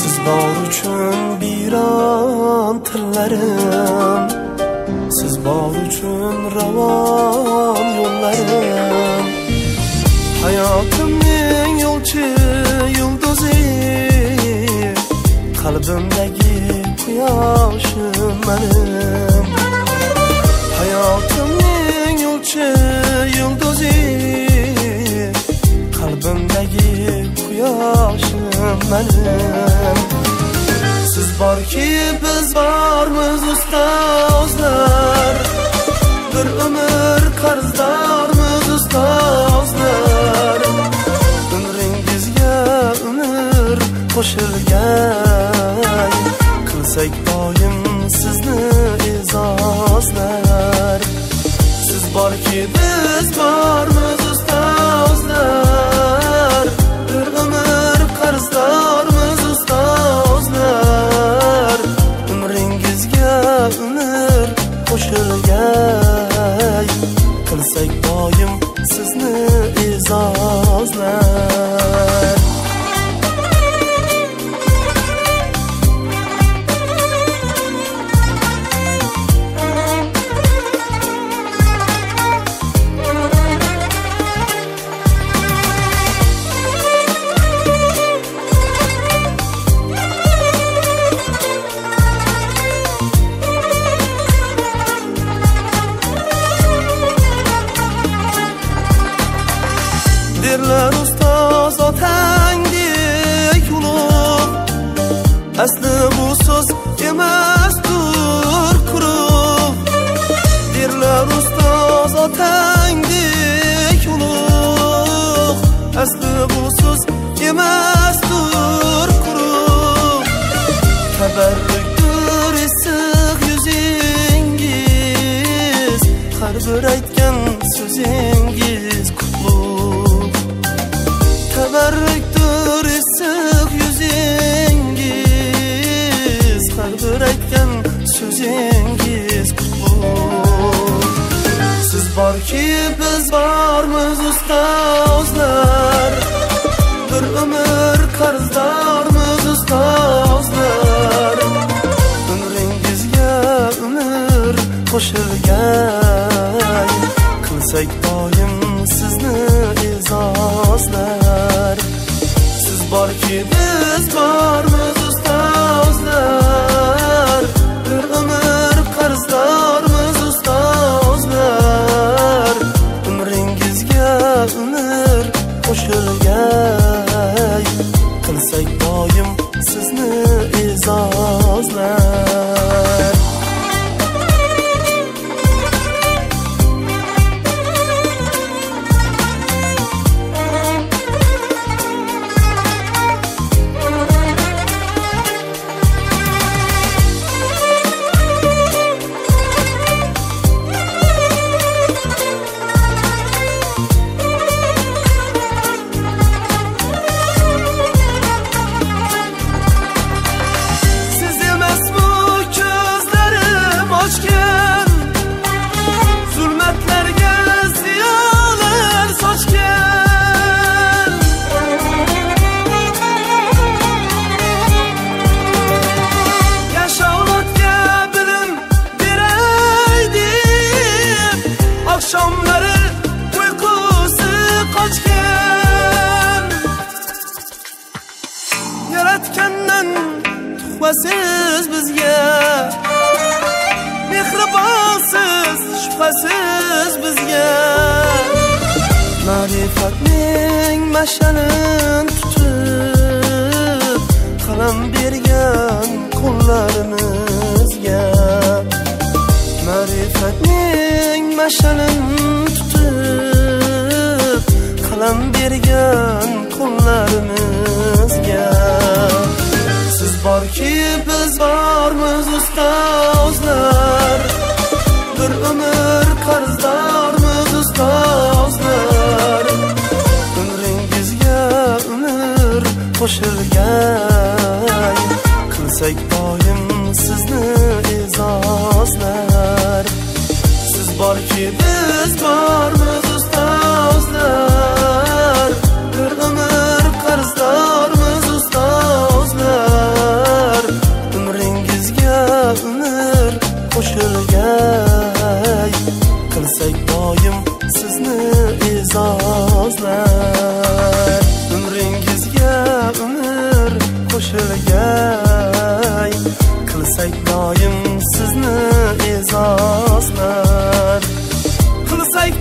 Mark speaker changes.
Speaker 1: siz bor uchun biron tillarim. Siz bor uchun ravon yo'llarim. Hayotimning yo'lchi yulduzi. Qalbimdagi quyoshim manim bilmadim siz borki biz bormiz ustozlar bir umr qarzdormiz ustozlar umringizga umr qo'shilgan. Qilsak doim sizni e'zozlar siz borki biz bor sizni izozlar bir aytgan so'zingiz qutlug' tabarrukdir issiq yuzingiz har bir aytgan so'zingiz qutlug' siz borki biz bormiz ustozlar bir ömür umr qarzdormiz ustozlar umringizga umr qo'shilgan qilsak doim sizni e'zozlar siz borki biz bormiz ustozlar. Bir umr qarzdormiz ustozlar. Umringizga umr qo'shilgay. Qilsak doim sizni e'zozlar shubhasiz bizga mehribonsiz shubhasiz bizga ma'rifatning mash'alin tutib qalam bergan qo'llarimizga ma'rifatning mash'alin tutib qalam bergan qo'llarimizga borki biz bormiz ustozlar. Bir umr qarzdormiz ustozlar. Umringizga umr qo'shilgan qilsak doim sizni e'zozlar. Siz borki biz bor qo'shilgay. Qilsak doim sizni e'zozlar umringizga umr qo'shilgay. Qilsak doim sizni e'zozlar qilsak